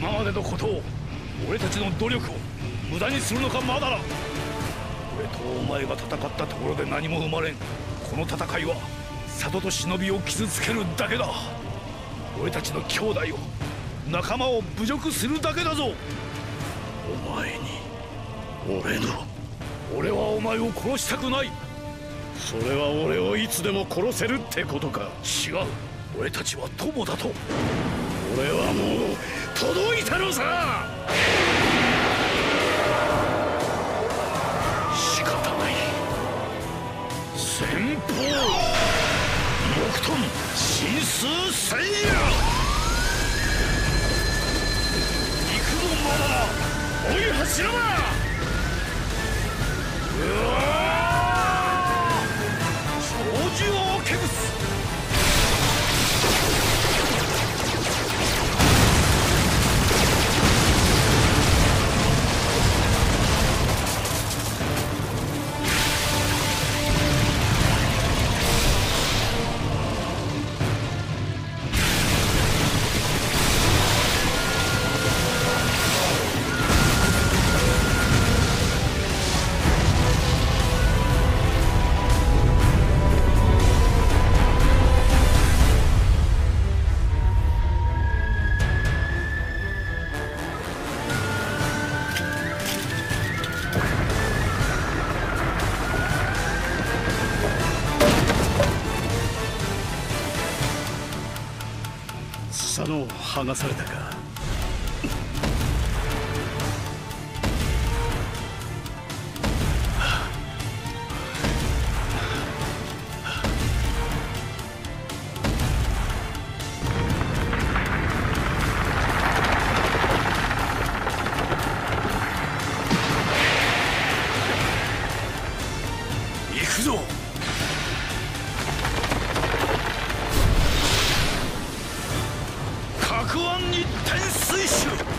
今までのことを俺たちの努力を無駄にするのかまだな俺とお前が戦ったところで何も生まれん。この戦いは里と忍びを傷つけるだけだ。俺たちの兄弟を仲間を侮辱するだけだぞ。お前に俺の。俺はお前を殺したくない。それは俺をいつでも殺せるってことか。違う。俺たちは友だと。俺はもうたのさ仕方ない。先方。木遁神数戦や行くぞまだ追い柱だうわ長寿王ケブス佐野を剥がされたか行くぞ各案に転水手